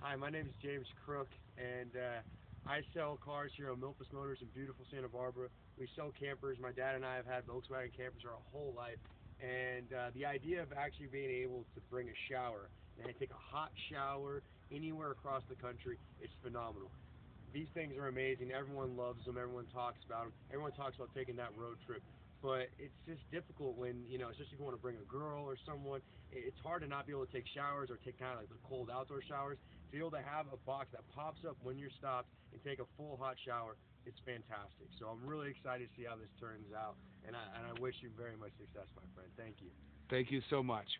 Hi, my name is James Crook, and uh, I sell cars here on Milpas Motors in beautiful Santa Barbara. We sell campers. My dad and I have had Volkswagen campers our whole life, and uh, the idea of actually being able to bring a shower and take a hot shower anywhere across the country is phenomenal. These things are amazing. Everyone loves them. Everyone talks about them. Everyone talks about taking that road trip but it's just difficult when you know, especially if you want to bring a girl or someone. It's hard to not be able to take showers or take kind of like the cold outdoor showers. To be able to have a box that pops up when you're stopped and take a full hot shower, it's fantastic. So I'm really excited to see how this turns out, and I, and I wish you very much success, my friend. Thank you. Thank you so much.